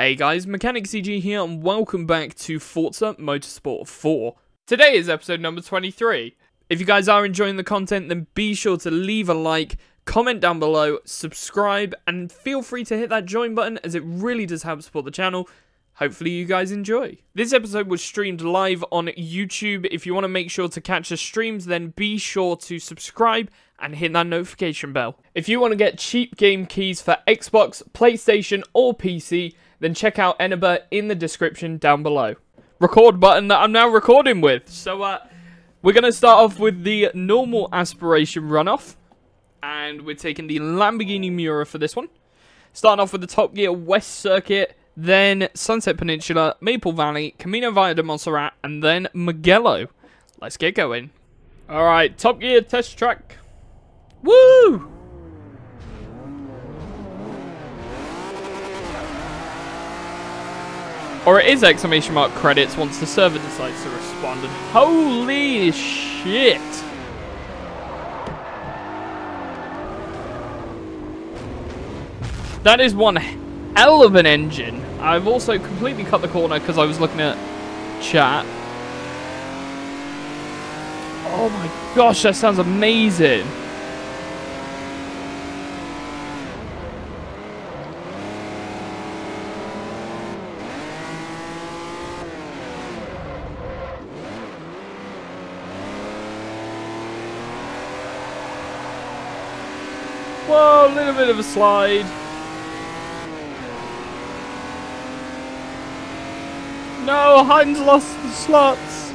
Hey guys, Mechanic CG here, and welcome back to Forza Motorsport 4. Today is episode number 23. If you guys are enjoying the content, then be sure to leave a like, comment down below, subscribe, and feel free to hit that join button as it really does help support the channel. Hopefully you guys enjoy. This episode was streamed live on YouTube. If you want to make sure to catch the streams, then be sure to subscribe and hit that notification bell. If you want to get cheap game keys for Xbox, PlayStation, or PC, then check out Eneba in the description down below. Record button that I'm now recording with. So, uh, we're going to start off with the normal aspiration runoff. And we're taking the Lamborghini Miura for this one. Starting off with the Top Gear West Circuit, then Sunset Peninsula, Maple Valley, Camino Viejo de Montserrat, and then Mugello. Let's get going. Alright, Top Gear test track. Woo! Or it is exclamation mark credits once the server decides to respond. And holy shit! That is one hell of an engine. I've also completely cut the corner because I was looking at chat. Oh my gosh, that sounds amazing. Whoa, a little bit of a slide. No, Heinz lost the slots.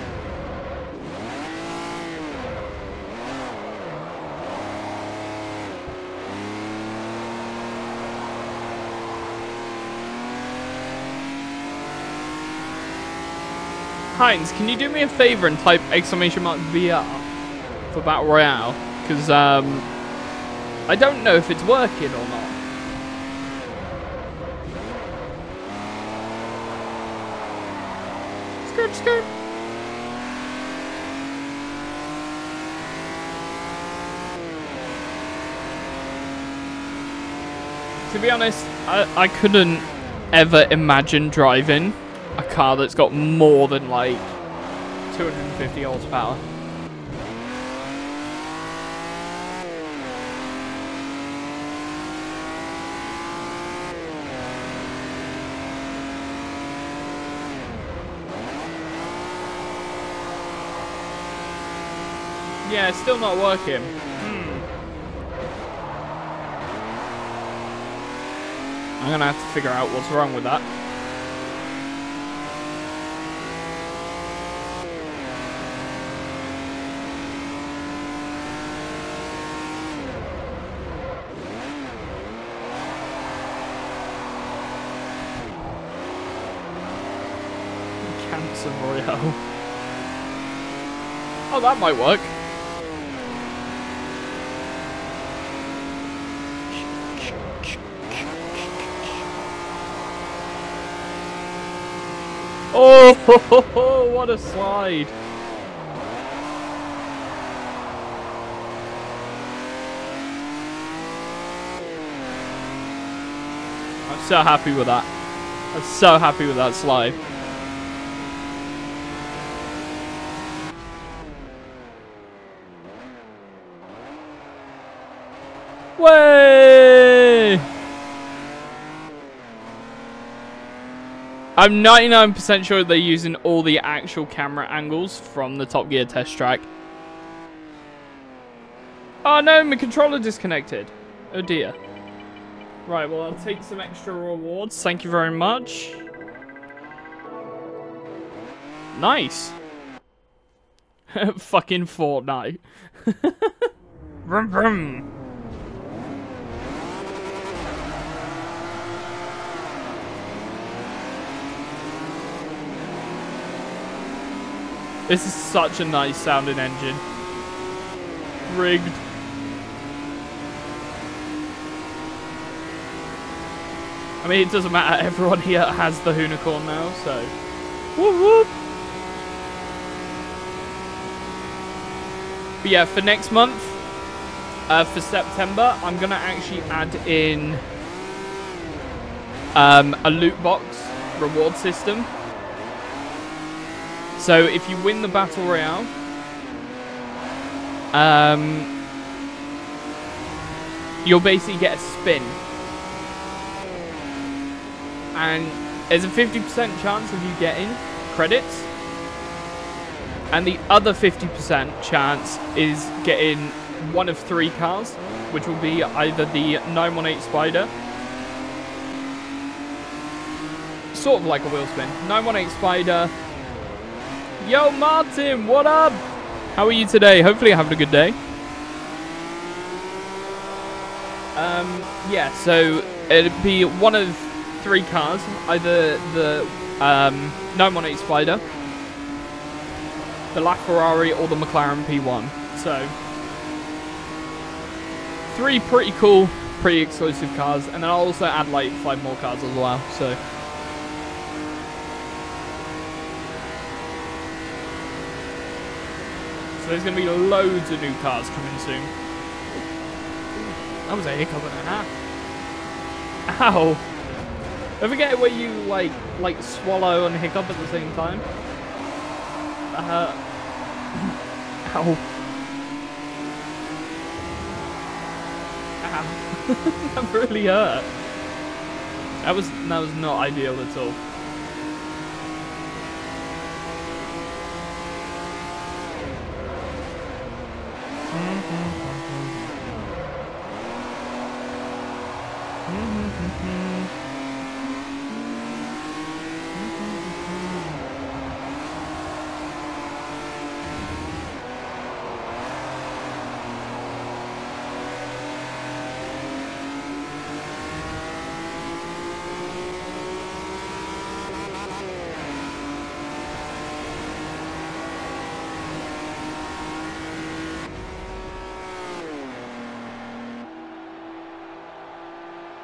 Heinz, can you do me a favor and type exclamation mark VR for Battle Royale? Because, um, I don't know if it's working or not. Skirt, skirt. To be honest, I, I couldn't ever imagine driving a car that's got more than like 250 horsepower. Yeah, it's still not working. Hmm. I'm gonna have to figure out what's wrong with that. Cancer Royale. Oh, that might work. Oh, ho, ho, ho, what a slide. I'm so happy with that. I'm so happy with that slide. Way! I'm 99% sure they're using all the actual camera angles from the Top Gear test track. Oh no, my controller disconnected. Oh dear. Right, well I'll take some extra rewards. Thank you very much. Nice. Fucking Fortnite. vroom vroom. This is such a nice sounding engine. Rigged. I mean, it doesn't matter. Everyone here has the Unicorn now, so... Whoop whoop! But yeah, for next month, uh, for September, I'm going to actually add in um, a loot box reward system. So if you win the battle royale, um, you'll basically get a spin, and there's a 50% chance of you getting credits, and the other 50% chance is getting one of three cars, which will be either the 918 Spyder sort of like a wheel spin. 918 Spyder. Yo, Martin, what up? How are you today? Hopefully you're having a good day. Um, yeah, so it'd be one of three cars. Either the um, 918 Spyder, the LaFerrari, or the McLaren P1. So, three pretty cool, pretty exclusive cars. And then I'll also add like five more cars as well. So, So there's going to be loads of new cars coming soon. That was a hiccup and a half. Ow. Ever get it where you like like swallow and hiccup at the same time? Uh, ow. Ow. that really hurt. That was that was not ideal at all.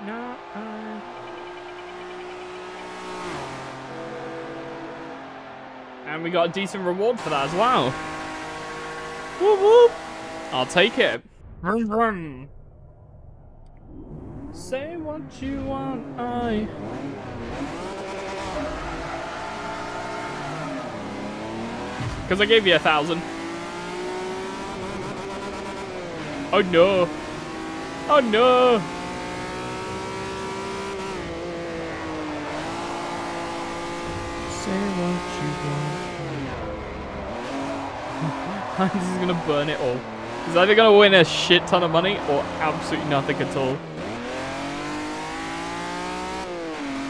No, I... Uh, and we got a decent reward for that as well. Whoop whoop! I'll take it. Vroom vroom. Say what you want, I... Because I gave you a thousand. Oh no. Oh no. Say what you want. Is gonna burn it all. He's either gonna win a shit ton of money or absolutely nothing at all.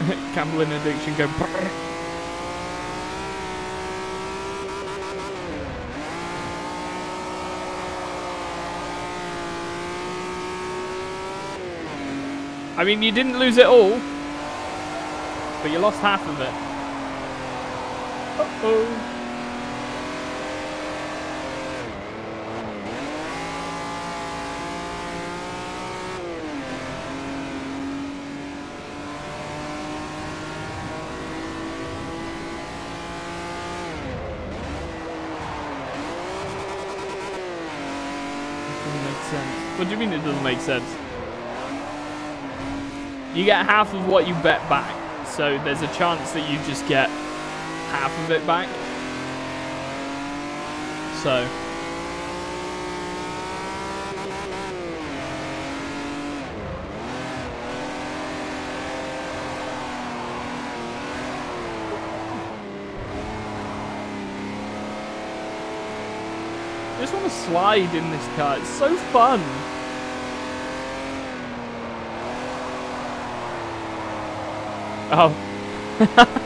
Gambling addiction go. I mean, you didn't lose it all, but you lost half of it. Uh-oh. What do you mean it doesn't make sense? You get half of what you bet back, so there's a chance that you just get half of it back. So. I just want to slide in this car. It's so fun. Oh.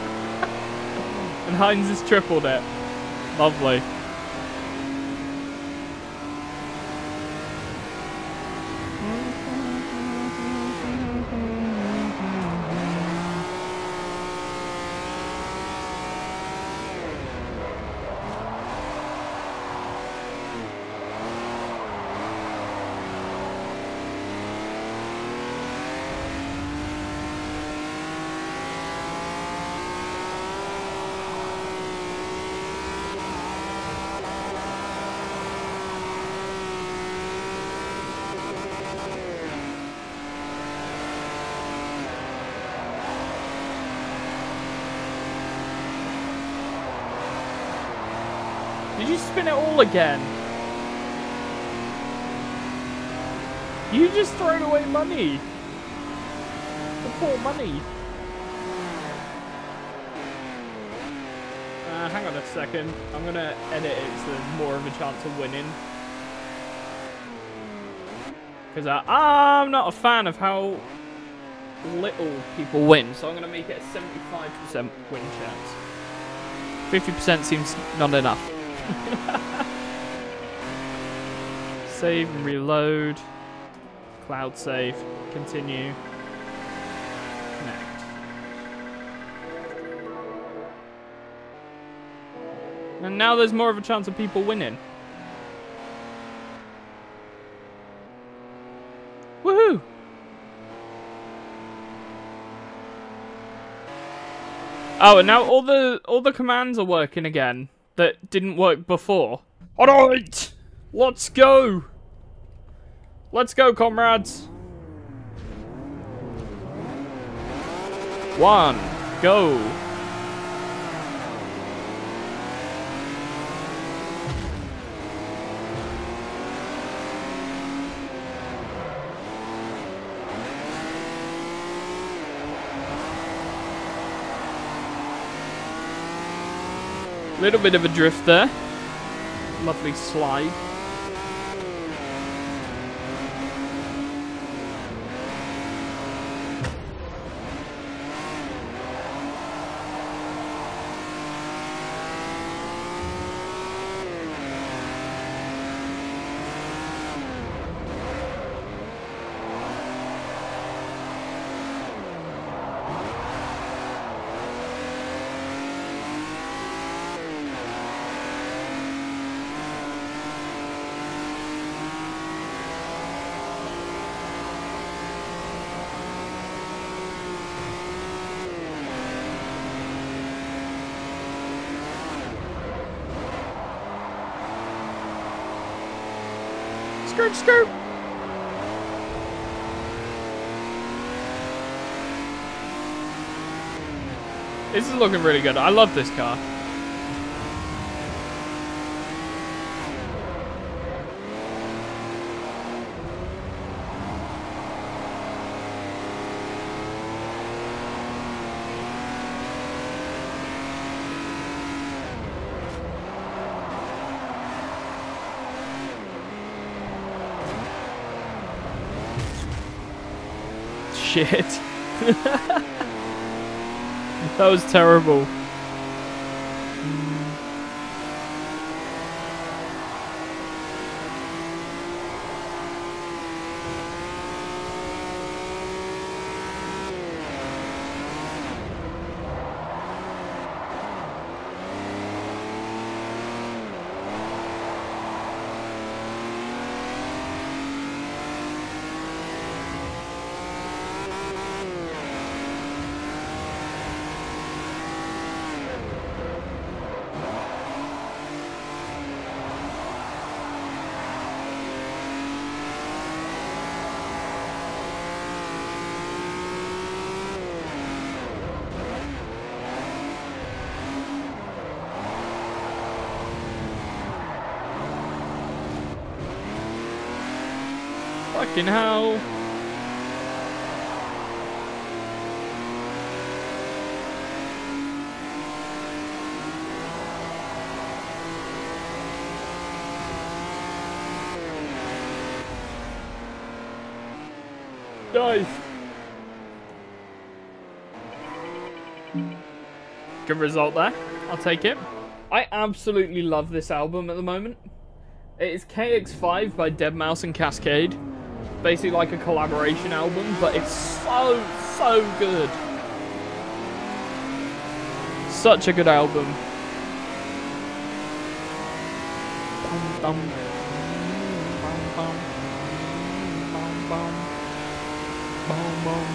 Heinz has tripled it. Lovely. Did you spin it all again? You just thrown away money. The poor money. Uh, hang on a second. I'm to edit it so there's more of a chance of winning. Because I'm not a fan of how little people win, so I'm going to make it a 75% win chance. 50% seems not enough. save and reload. Cloud save. Continue. Connect. And now there's more of a chance of people winning. Woohoo! Oh, and now all the all the commands are working again that didn't work before. Alright! Let's go! Let's go, comrades! One, go! Little bit of a drift there. Lovely slide. Skirt, skirt. This is looking really good. I love this car. Shit. that was terrible. Fucking hell. Nice. Good result there. I'll take it. I absolutely love this album at the moment. It is KX5 by Deadmau5 and Kaskade. Basically like a collaboration album, but it's so, so good. Such a good album. Bum, bum. Bum.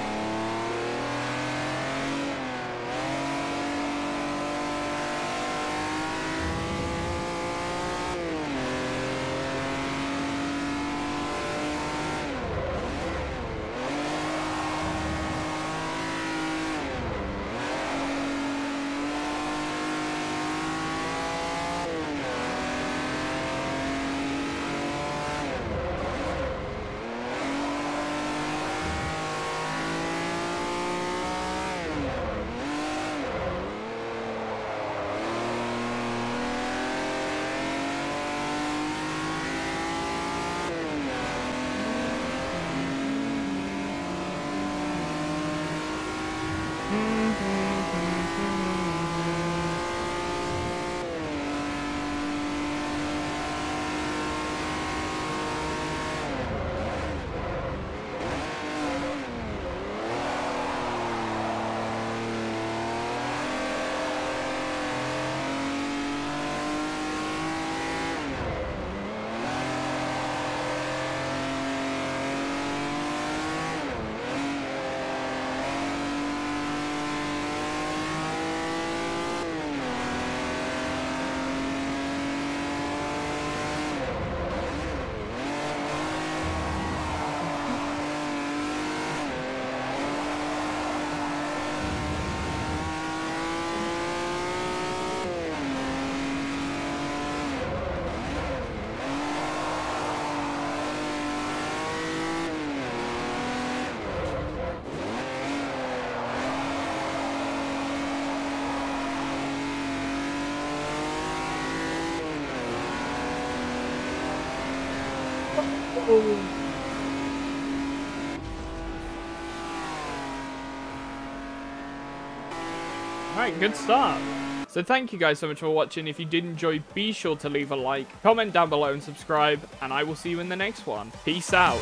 Alright, good start. So thank you guys so much for watching. If you did enjoy, be sure to leave a like, comment down below and subscribe. And I will see you in the next one. Peace out.